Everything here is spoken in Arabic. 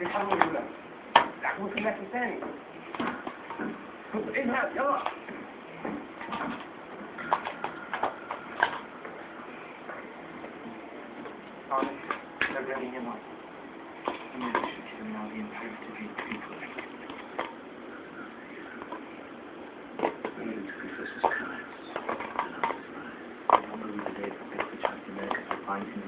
الحمد لله تحويل في الناس الثاني تبعينها يلا Thank you. time.